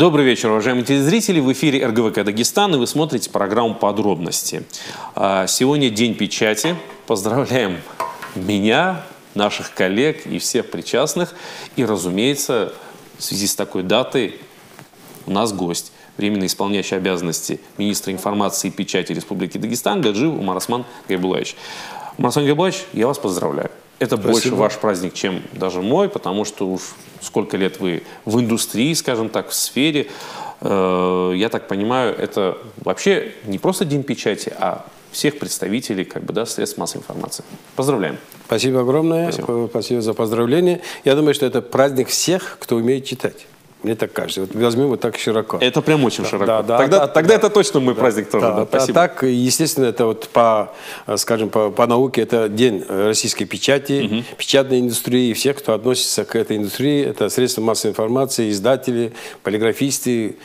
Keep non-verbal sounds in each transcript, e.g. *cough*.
Добрый вечер, уважаемые телезрители. В эфире РГВК Дагестан, и вы смотрите программу «Подробности». А, сегодня День печати. Поздравляем меня, наших коллег и всех причастных. И, разумеется, в связи с такой датой у нас гость временно исполняющий обязанности министра информации и печати Республики Дагестан Гаджиев Умарасман Гайбулаевич. Умарасман Гайбулаевич, я вас поздравляю. Это Спасибо. больше ваш праздник, чем даже мой, потому что уж сколько лет вы в индустрии, скажем так, в сфере. Э, я так понимаю, это вообще не просто день печати, а всех представителей как бы, да, средств массовой информации. Поздравляем. Спасибо огромное. Спасибо. Спасибо за поздравление. Я думаю, что это праздник всех, кто умеет читать. Мне так кажется. Вот возьмем вот так широко. Это прям очень да, широко. Да, да, тогда да, тогда да, это точно мой да, праздник тоже. Да, да, спасибо. А так, естественно, это вот по, скажем, по, по науке, это день российской печати, угу. печатной индустрии, всех, кто относится к этой индустрии. Это средства массовой информации, издатели, полиграфисты,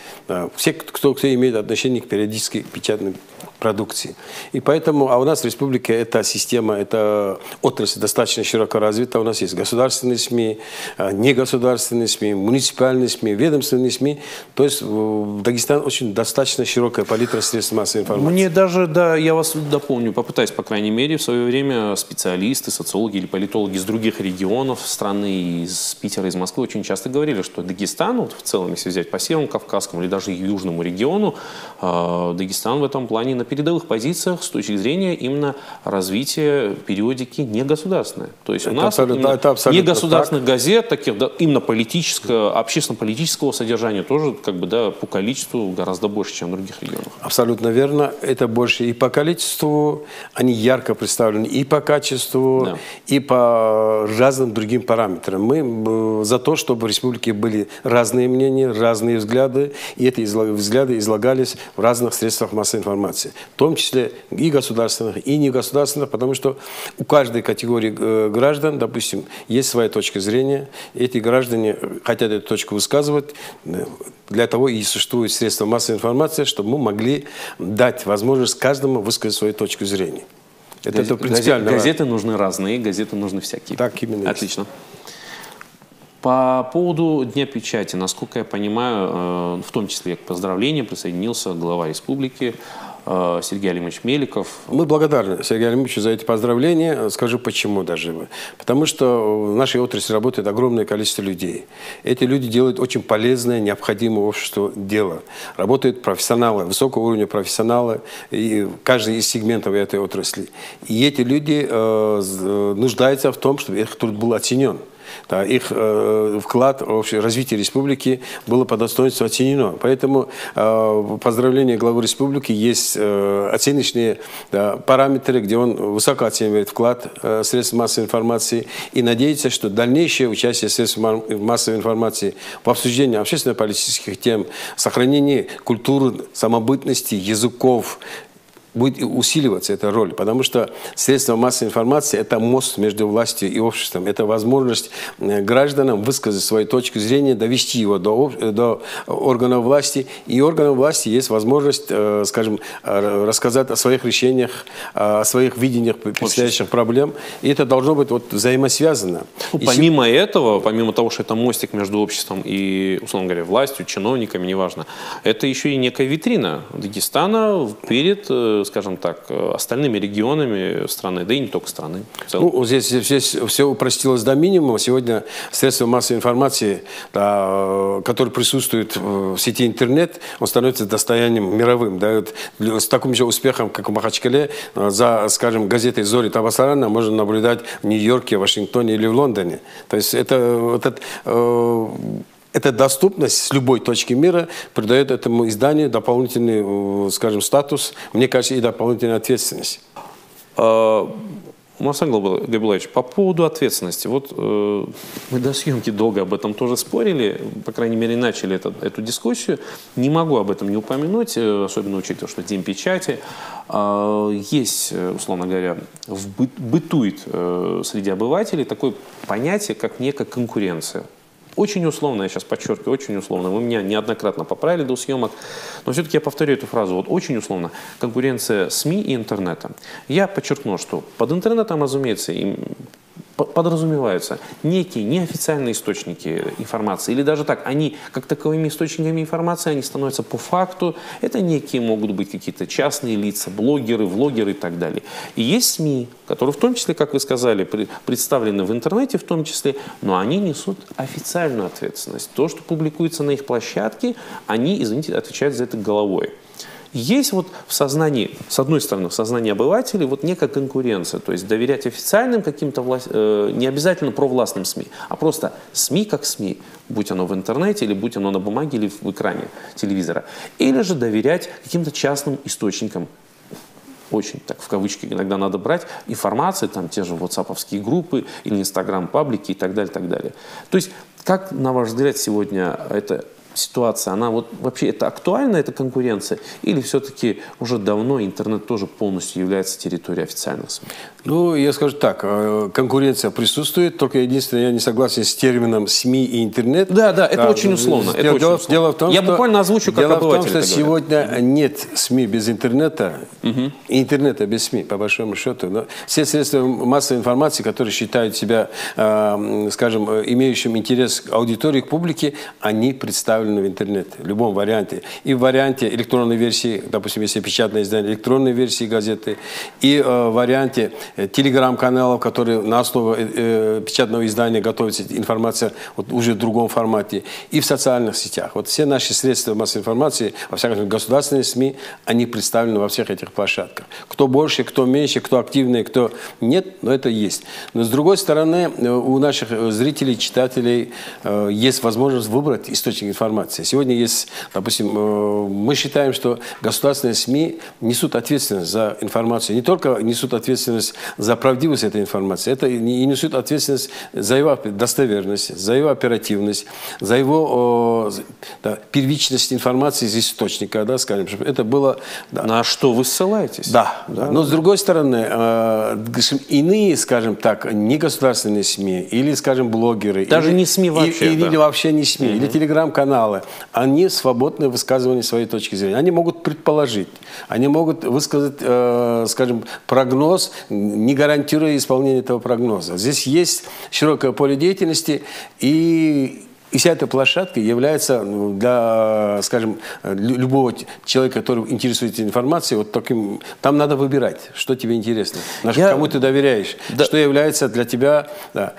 все, кто, кто имеет отношение к периодической печатной продукции. И поэтому, а у нас в республике эта система, эта отрасль достаточно широко развита. У нас есть государственные СМИ, а, негосударственные СМИ, муниципальные СМИ, ведомственные СМИ. То есть Дагестан очень достаточно широкая палитра средств массовой информации. Мне даже, да, я вас дополню, попытаюсь, по крайней мере, в свое время специалисты, социологи или политологи из других регионов страны, из Питера, из Москвы очень часто говорили, что Дагестан, вот в целом, если взять по Северному Кавказскому или даже Южному региону, э, Дагестан в этом плане на передовых позициях с точки зрения именно развития периодики негосударственной. То есть это у нас абсолютно, это абсолютно негосударственных так. газет, таких да, именно политического, общественно-политического содержания тоже как бы, да, по количеству гораздо больше, чем в других регионах. Абсолютно верно. Это больше и по количеству, они ярко представлены и по качеству, да. и по разным другим параметрам. Мы за то, чтобы в республике были разные мнения, разные взгляды, и эти взгляды излагались в разных средствах массовой информации в том числе и государственных, и негосударственных, потому что у каждой категории э, граждан, допустим, есть своя точка зрения. Эти граждане хотят эту точку высказывать. Для того и существуют средства массовой информации, чтобы мы могли дать возможность каждому высказать свою точку зрения. Это, Газет, это принципиально. Газеты нужны разные, газеты нужны всякие. Так именно. Отлично. По поводу Дня печати, насколько я понимаю, э, в том числе к поздравлениям присоединился глава республики Сергей Алимович Меликов. Мы благодарны Сергею Алимовичу за эти поздравления. Скажу почему даже. Потому что в нашей отрасли работает огромное количество людей. Эти люди делают очень полезное, необходимое обществу дело. Работают профессионалы, высокого уровня профессионалы, и каждый из сегментов этой отрасли. И эти люди э, э нуждаются в том, чтобы их труд был оценен. Да, их э, вклад в развитие республики было по достоинству оценено. Поэтому э, поздравление главы республики есть э, оценочные да, параметры, где он высоко оценивает вклад э, средств массовой информации и надеется, что дальнейшее участие средств массовой информации в обсуждении общественно-политических тем, сохранении культуры, самобытности, языков, будет усиливаться эта роль, потому что средства массовой информации – это мост между властью и обществом, это возможность э, гражданам высказать свою точку зрения, довести его до, до органов власти, и органов власти есть возможность, э, скажем, э, рассказать о своих решениях, о своих видениях предстоящих проблем, и это должно быть вот взаимосвязано. Ну, помимо и... этого, помимо того, что это мостик между обществом и, условно говоря, властью, чиновниками, неважно, это еще и некая витрина Дагестана перед скажем так, остальными регионами страны, да и не только страны. Ну, здесь, здесь все упростилось до минимума. Сегодня средства массовой информации, да, которые присутствуют в сети интернет, он становится достоянием мировым. Да, вот с таким же успехом, как в Махачкале, за, скажем, газетой «Зори Табасарана» можно наблюдать в Нью-Йорке, Вашингтоне или в Лондоне. То есть это, этот, э, эта доступность с любой точки мира придает этому изданию дополнительный, э, скажем, статус, мне кажется, и дополнительную ответственность. А, Марсан Габилович, по поводу ответственности. Вот э, мы до съемки долго об этом тоже спорили, по крайней мере, начали это, эту дискуссию. Не могу об этом не упомянуть, э, особенно учитывая, что День печати. Э, есть, условно говоря, в, бытует э, среди обывателей такое понятие, как некая конкуренция. Очень условно, я сейчас подчеркиваю, очень условно. Вы меня неоднократно поправили до съемок, но все-таки я повторю эту фразу. Вот очень условно. Конкуренция СМИ и интернета. Я подчеркну, что под интернетом, разумеется, им подразумеваются некие неофициальные источники информации, или даже так, они как таковыми источниками информации, они становятся по факту, это некие могут быть какие-то частные лица, блогеры, влогеры и так далее. И есть СМИ, которые в том числе, как вы сказали, представлены в интернете в том числе, но они несут официальную ответственность. То, что публикуется на их площадке, они, извините, отвечают за это головой. Есть вот в сознании, с одной стороны, в сознании обывателей вот некая конкуренция, то есть доверять официальным каким-то, власть, э, не обязательно провластным СМИ, а просто СМИ как СМИ, будь оно в интернете, или будь оно на бумаге, или в экране телевизора. Или же доверять каким-то частным источникам, очень так в кавычки иногда надо брать, информации, там те же ватсаповские группы или инстаграм-паблики и так далее, так далее. То есть, как, на ваш взгляд, сегодня это ситуация, она вот вообще это актуальна, эта конкуренция, или все-таки уже давно интернет тоже полностью является территорией официальных СМИ? Ну, я скажу так, э, конкуренция присутствует, только единственное, я не согласен с термином СМИ и интернет. Да, да, это да, очень условно. Это дело, очень условно. дело в том, я что, буквально озвучу как дело в том, что сегодня говорят. нет СМИ без интернета, угу. интернета без СМИ, по большому счету. Но все средства массовой информации, которые считают себя, э, скажем, имеющим интерес к аудитории, к публике, они представлены представлены в интернете, в любом варианте. И в варианте электронной версии, допустим, если печатное издание, электронной версии газеты, и э, в варианте э, телеграм-каналов, которые на основе э, печатного издания готовится информация вот, уже в другом формате, и в социальных сетях. Вот все наши средства массовой информации, во всяком случае, государственные СМИ, они представлены во всех этих площадках. Кто больше, кто меньше, кто активный, кто нет, но это есть. Но с другой стороны, у наших зрителей, читателей есть возможность выбрать источник информации информации. Сегодня есть, допустим, э, мы считаем, что государственные СМИ несут ответственность за информацию. Не только несут ответственность за правдивость этой информации, это и несут ответственность за его достоверность, за его оперативность, за его да, первичность информации из источника, да, скажем, чтобы это было... Да. На что вы ссылаетесь? Да, да. Но с другой стороны, э, иные, скажем так, не государственные СМИ или, скажем, блогеры. Даже или, не СМИ вообще. Или, да. или вообще не СМИ, угу. или телеграм-канал каналы, они свободны в высказывании своей точки зрения. Они могут предположить, они могут высказать, э, скажем, прогноз, не гарантируя исполнение этого прогноза. Здесь есть широкое поле деятельности, и и вся эта площадка является ну, для, скажем, любого человека, который интересуется информацией, вот таким, там надо выбирать, что тебе интересно, Я... кому ты доверяешь, да. что является для тебя. Да.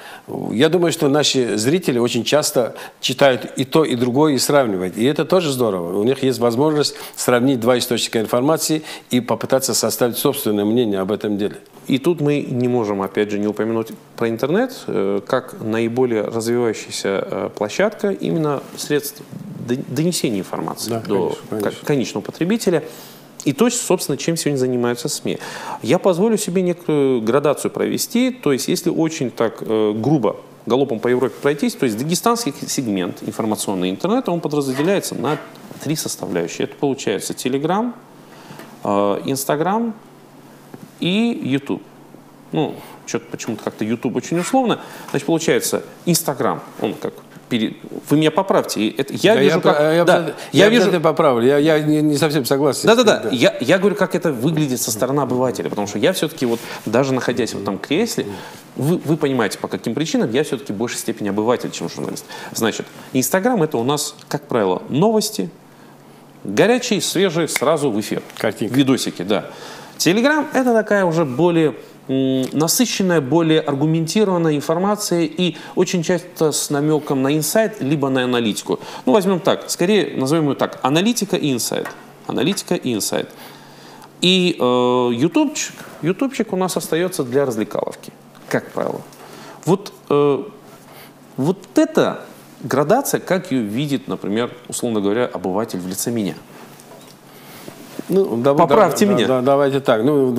Я думаю, что наши зрители очень часто читают и то, и другое, и сравнивают. И это тоже здорово. У них есть возможность сравнить два источника информации и попытаться составить собственное мнение об этом деле. И тут мы не можем, опять же, не упомянуть про интернет, э, как наиболее развивающаяся э, площадка именно средств донесения информации да, до конечно, конечно. конечного потребителя. И то, собственно, чем сегодня занимаются СМИ. Я позволю себе некую градацию провести. То есть, если очень так э, грубо галопом по Европе пройтись, то есть дагестанский сегмент информационный интернета, он подразделяется на три составляющие. Это получается Telegram, Инстаграм и YouTube. Ну, что-то почему-то как-то YouTube очень условно. Значит, получается, Instagram, он как пере... Вы меня поправьте. Это, я да, вижу, я, как... Я, да, я, я вижу... поправлю. Я, я не, не совсем согласен. Да-да-да. Да. Я, я говорю, как это выглядит со стороны обывателя. Потому что я все-таки, вот даже находясь в этом кресле, вы, вы понимаете, по каким причинам, я все-таки в большей степени обыватель, чем журналист. Значит, Инстаграм это у нас, как правило, новости, горячие, свежие, сразу в эфир. Картинка. Видосики, да. Телеграм – это такая уже более насыщенная, более аргументированная информация и очень часто с намеком на инсайт, либо на аналитику. Ну, возьмем так, скорее назовем ее так, аналитика и инсайт. Аналитика и инсайт. И э, ютубчик, ютубчик у нас остается для развлекаловки, как правило. Вот, э, вот эта градация, как ее видит, например, условно говоря, обыватель в лице меня – ну, да, Поправьте да, меня. Да, давайте так. Ну,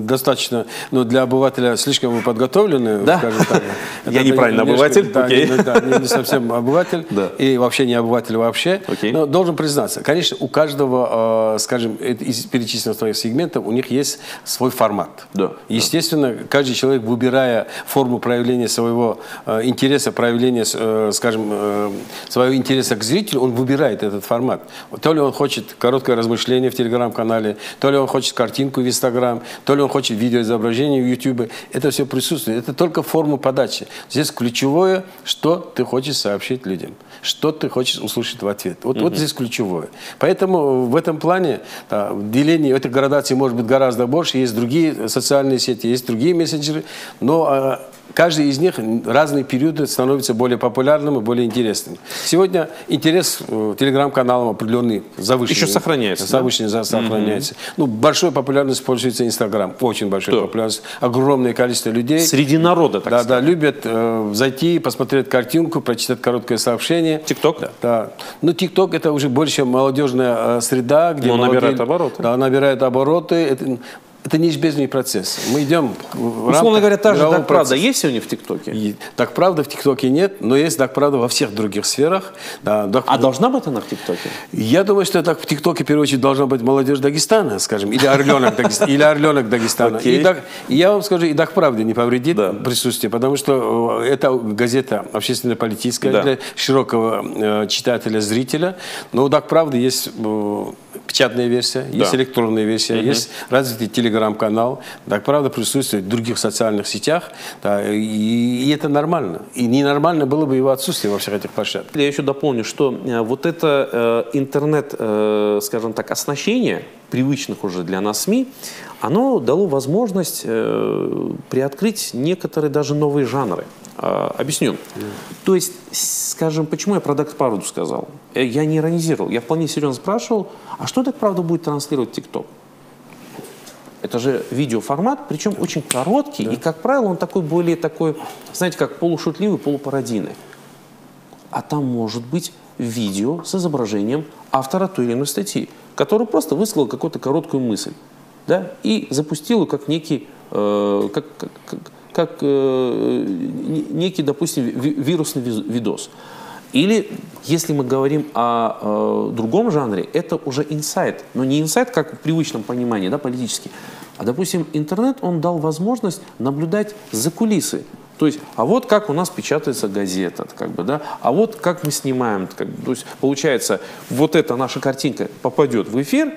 достаточно, ну, для обывателя слишком вы подготовлены, да? скажем так. *laughs* Я неправильно обыватель? Да, не, да, совсем обыватель. *laughs* Да. И вообще не обыватель вообще. Но должен признаться, конечно, у каждого, э, скажем, из перечисленных своих сегментов, у них есть свой формат. Да. Естественно, каждый человек, выбирая форму проявления своего э, интереса, проявления, э, скажем, своего интереса к зрителю, он выбирает этот формат. То ли он хочет короткое размышление в телеграме, телеграм-канале, то ли он хочет картинку в Инстаграм, то ли он хочет видеоизображение в Ютубе. Это все присутствует. Это только форма подачи. Здесь ключевое, что ты хочешь сообщить людям, что ты хочешь услышать в ответ. Вот, угу. вот здесь ключевое. Поэтому в этом плане да, деление этой градации может быть гораздо больше. Есть другие социальные сети, есть другие мессенджеры, но каждый из них разные периоды становится более популярным и более интересным. Сегодня интерес э, телеграм-каналам определенный завышенный. Еще сохраняется. Завышенный да? сохраняется. Mm-hmm. Ну, большой популярность пользуется Инстаграм. Очень большой популярность. Огромное количество людей. Среди народа, так Да, сказать. да, любят э, зайти, посмотреть картинку, прочитать короткое сообщение. ТикТок? Да. да. Ну, ТикТок это уже больше молодежная э, среда, где Но молодые, набирает обороты. Да, набирает обороты. Это, это неизбежный процесс. Мы идем в Условно говоря, та же Дагправда есть сегодня в ТикТоке? Дагправды в ТикТоке нет, но есть Дагправда во всех других сферах. Да, так... А должна быть она в ТикТоке? Я думаю, что так в ТикТоке в первую очередь должна быть молодежь Дагестана, скажем, или орленок, Дагестана, *laughs* или орленок Дагестана. И, так, и я вам скажу, и Дагправде не повредит да. присутствие, потому что э, это газета общественно-политическая да. для широкого э, читателя, зрителя. Но у Дагправды есть э, печатная версия, да. есть электронная версия, угу. есть развитый телеграм-канал, так правда присутствует в других социальных сетях, да, и, и это нормально. И ненормально было бы его отсутствие во всех этих площадках. Я еще дополню, что э, вот это э, интернет, э, скажем так, оснащение, привычных уже для нас СМИ, оно дало возможность э, приоткрыть некоторые даже новые жанры. А, объясню. То есть, скажем, почему я про Дак Правду сказал? Э, я не иронизировал, я вполне серьезно спрашивал, а что так правда будет транслировать ТикТок? Это же видеоформат, причем очень короткий, да. и, как правило, он такой более такой, знаете, как полушутливый, полупародийный. А там может быть видео с изображением автора той или иной статьи, который просто высказал какую-то короткую мысль, да, и запустил ее как некий, э, как, как, как, э, некий, допустим, вирусный видос. Или, если мы говорим о э, другом жанре, это уже инсайт. Но не инсайт, как в привычном понимании, да, политический. А, допустим, интернет, он дал возможность наблюдать за кулисы. То есть, а вот как у нас печатается газета, как бы, да, а вот как мы снимаем. Как, то есть, получается, вот эта наша картинка попадет в эфир,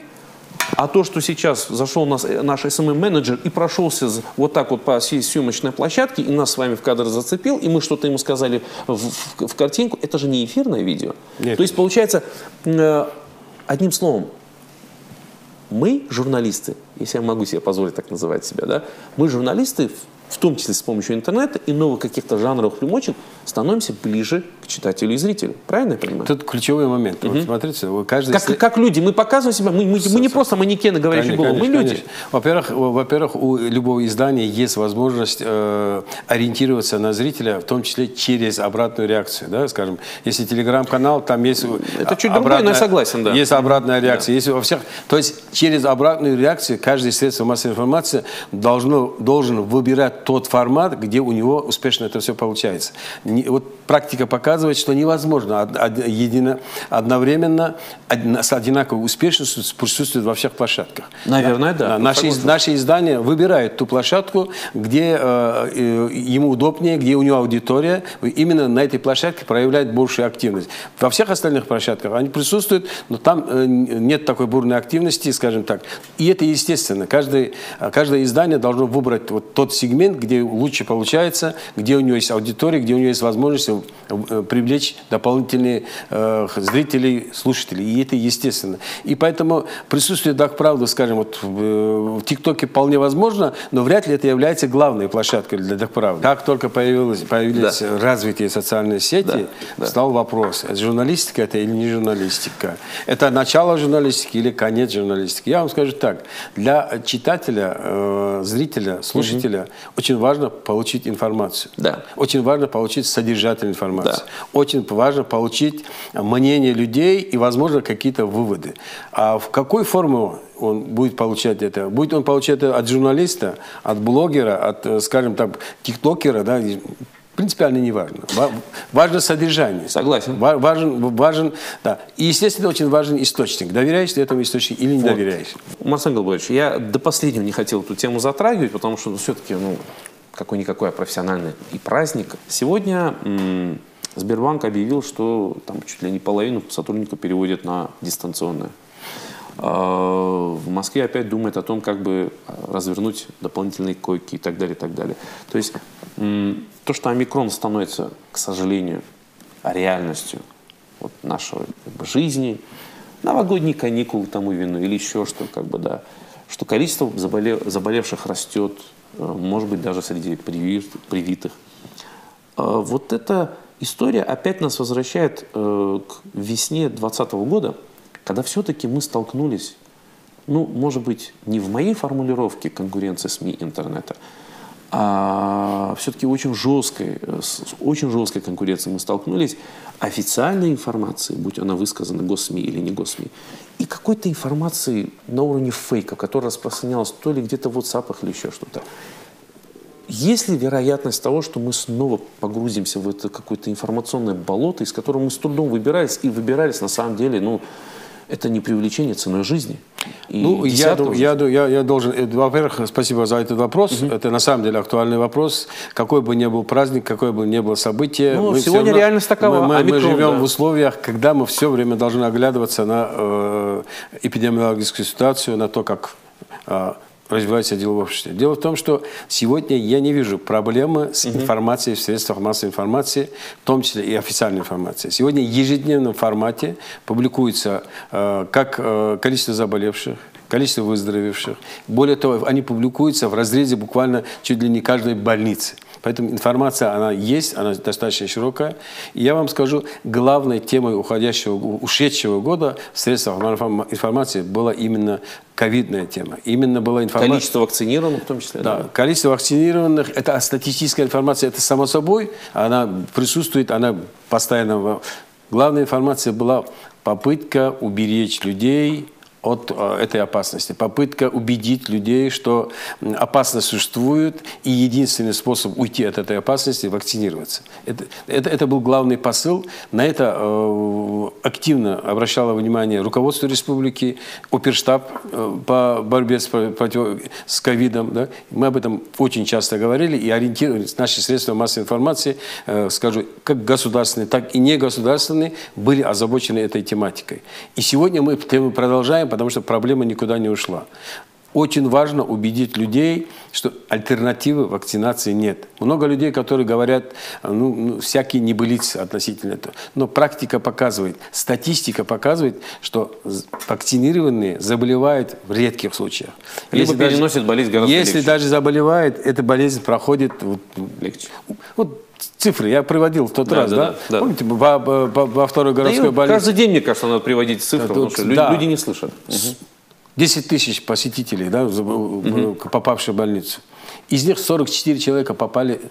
а то, что сейчас зашел нас, э, наш SMM-менеджер и прошелся вот так вот по всей съемочной площадке, и нас с вами в кадр зацепил, и мы что-то ему сказали в, в, в картинку, это же не эфирное видео. Нет. То есть, получается, э, одним словом, мы, журналисты, если я могу себе позволить так называть себя, да, мы, журналисты, в том числе с помощью интернета и новых каких-то жанровых примочек, становимся ближе к читателю и зрителю. Правильно я понимаю? Тут ключевой момент. Угу. Вот смотрите, каждый... Как, как люди, мы показываем себя, мы, мы, мы не просто манекены, говорящие голову, мы люди. Во-первых, во-первых, у любого издания есть возможность э, ориентироваться на зрителя, в том числе через обратную реакцию. Да? Скажем, если телеграм-канал, там есть... Это чуть другое, но я согласен, да. Есть обратная реакция. Да. Есть во всех... То есть через обратную реакцию каждый средство массовой информации должно, должен выбирать тот формат, где у него успешно это все получается. Не, вот практика показывает, что невозможно од, од, едино, одновременно од, с одинаковой успешностью присутствовать во всех площадках. Наверное, да. да. Наши, наши издания выбирают ту площадку, где э, э, ему удобнее, где у него аудитория, именно на этой площадке проявляет большую активность. Во всех остальных площадках они присутствуют, но там э, нет такой бурной активности, скажем так. И это естественно. Каждый, каждое издание должно выбрать вот тот сегмент, где лучше получается, где у него есть аудитория, где у него есть возможность э, привлечь дополнительные э, зрителей, слушателей. И это естественно. И поэтому присутствие Дак Правды, скажем, вот в, э, в ТикТоке вполне возможно, но вряд ли это является главной площадкой для Дак Правды. Как только появилось, появились да. развитые социальные сети, да. стал вопрос, журналистика это или не журналистика? Это начало журналистики или конец журналистики? Я вам скажу так, для читателя, э, зрителя, слушателя угу. очень важно получить информацию. Да. Очень важно получить содержательную информацию. Да. Очень важно получить мнение людей и, возможно, какие-то выводы. А в какой форме он будет получать это? Будет он получать это от журналиста, от блогера, от, э, скажем так, тиктокера, да, принципиально не важно. Важно содержание. Согласен. Важен, важен, да. И, естественно, очень важен источник. Доверяешь ты этому источнику или не вот. доверяешь? Марсель Голубович, я до последнего не хотел эту тему затрагивать, потому что все-таки, ну, какой-никакой, а профессиональный и праздник. Сегодня Сбербанк объявил, что там чуть ли не половину сотрудников переводят на дистанционное. в Москве опять думает о том, как бы развернуть дополнительные койки и так далее, и так далее. То есть то, что омикрон становится, к сожалению, реальностью вот нашей как бы, жизни, новогодние каникулы тому вину или еще что, как бы, да, что количество заболев, заболевших растет, э, может быть, даже среди привитых. Э, вот эта история опять нас возвращает э, к весне 2020 года, когда все-таки мы столкнулись, ну, может быть, не в моей формулировке конкуренции СМИ интернета, а все-таки очень жесткой, с очень жесткой конкуренцией мы столкнулись. Официальной информации, будь она высказана госсми или не госсми, и какой-то информации на уровне фейка, которая распространялась то ли где-то в WhatsApp или еще что-то. Есть ли вероятность того, что мы снова погрузимся в это какое-то информационное болото, из которого мы с трудом выбирались и выбирались на самом деле, ну, это не привлечение ценой жизни. И ну, я, я, я, я должен, э, во-первых, спасибо за этот вопрос. Угу. Это на самом деле актуальный вопрос. Какой бы ни был праздник, какое бы ни было событие. Ну, мы сегодня равно, реальность такова. Мы, мы, мы живем да. в условиях, когда мы все время должны оглядываться на э, эпидемиологическую ситуацию, на то, как э, развивается дело в обществе. Дело в том, что сегодня я не вижу проблемы с информацией в средствах массовой информации, в том числе и официальной информации. Сегодня в ежедневном формате публикуется э, как э, количество заболевших, количество выздоровевших. Более того, они публикуются в разрезе буквально чуть ли не каждой больницы. Поэтому информация, она есть, она достаточно широкая. И я вам скажу, главной темой уходящего, ушедшего года в средствах информации была именно ковидная тема. Именно была информация... Количество вакцинированных в том числе? Да, да. количество вакцинированных, это статистическая информация, это само собой, она присутствует, она постоянно... Главная информация была попытка уберечь людей от э, этой опасности. Попытка убедить людей, что опасность существует, и единственный способ уйти от этой опасности – вакцинироваться. Это, это, это был главный посыл. На это э, активно обращало внимание руководство республики, оперштаб э, по борьбе с, с ковидом. Да? Мы об этом очень часто говорили и ориентировались. Наши средства массовой информации, э, скажу, как государственные, так и негосударственные, были озабочены этой тематикой. И сегодня мы продолжаем потому что проблема никуда не ушла. Очень важно убедить людей, что альтернативы вакцинации нет. Много людей, которые говорят, ну, ну всякие небылицы относительно этого. Но практика показывает, статистика показывает, что вакцинированные заболевают в редких случаях. Либо если переносят даже, болезнь гораздо Если легче. даже заболевает, эта болезнь проходит вот, легче. Вот цифры я приводил в тот да, раз, да? да? да. Помните, во, во, во второй городской да, больнице? Каждый день, мне кажется, надо приводить цифры, да, потому что да. люди, не слышат. Угу. 10 тысяч посетителей, да, угу. попавшие в больницу. Из них 44 человека попали,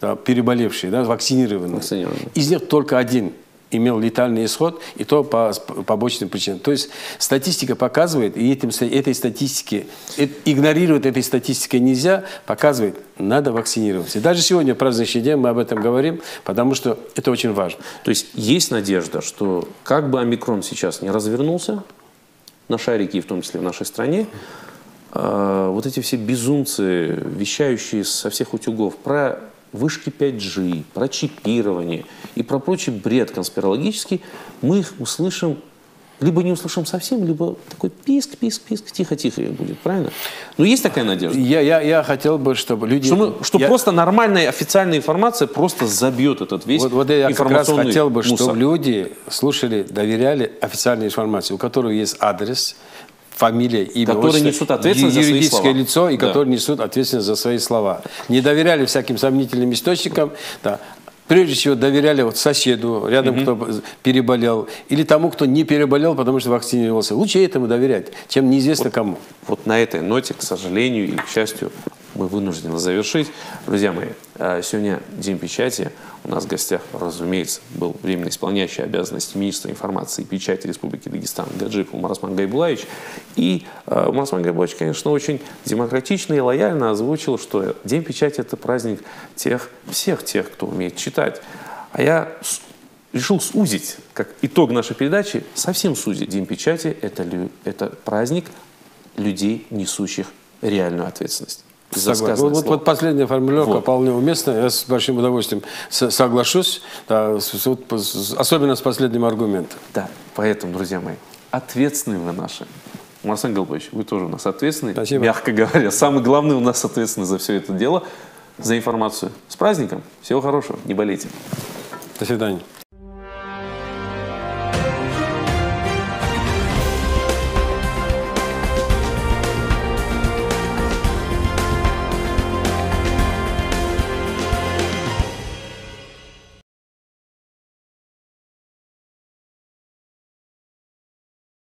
да, переболевшие, да, вакцинированные. вакцинированные. Из них только один имел летальный исход, и то по побочным причинам. То есть статистика показывает, и этим, этой статистики, э, игнорировать этой статистикой нельзя, показывает, надо вакцинироваться. И даже сегодня, в праздничный день, мы об этом говорим, потому что это очень важно. То есть есть надежда, что как бы омикрон сейчас не развернулся, на шарике, в том числе в нашей стране, а, вот эти все безумцы, вещающие со всех утюгов про вышки 5G, про чипирование и про прочий бред конспирологический, мы их услышим либо не услышим совсем, либо такой писк, писк, писк, тихо-тихо будет, правильно? Ну, есть такая надежда? Я, я, я хотел бы, чтобы люди... Что, мы, что я... просто нормальная официальная информация просто забьет этот весь вот, вот я как раз хотел бы, мусор. чтобы люди слушали, доверяли официальной информации, у которой есть адрес, фамилия, имя, которые несут ответственность юридическое за свои слова. лицо и да. которые несут ответственность за свои слова. Не доверяли всяким сомнительным источникам, да. Прежде всего доверяли вот соседу, рядом угу. кто переболел, или тому, кто не переболел, потому что вакцинировался. Лучше этому доверять, чем неизвестно вот, кому. Вот на этой ноте, к сожалению или к счастью, мы вынуждены завершить. Друзья мои, э, сегодня День печати. У нас в гостях, разумеется, был временно исполняющий обязанности министра информации и печати Республики Дагестан Гаджиев Умарасман Гайбулаевич. И э, Гайбулаевич, конечно, очень демократично и лояльно озвучил, что День печати – это праздник тех, всех тех, кто умеет читать. А я решил сузить, как итог нашей передачи, совсем сузить. День печати это, – это праздник людей, несущих реальную ответственность. Согласен. Вот, вот последняя формулировка вот. вполне уместная. Я с большим удовольствием соглашусь, да, с, особенно с последним аргументом. Да, поэтому, друзья мои, ответственны вы наши. Марсан Галпович, вы тоже у нас ответственный, Спасибо. мягко говоря. Самый главный у нас ответственный за все это дело, за информацию. С праздником. Всего хорошего. Не болейте. До свидания.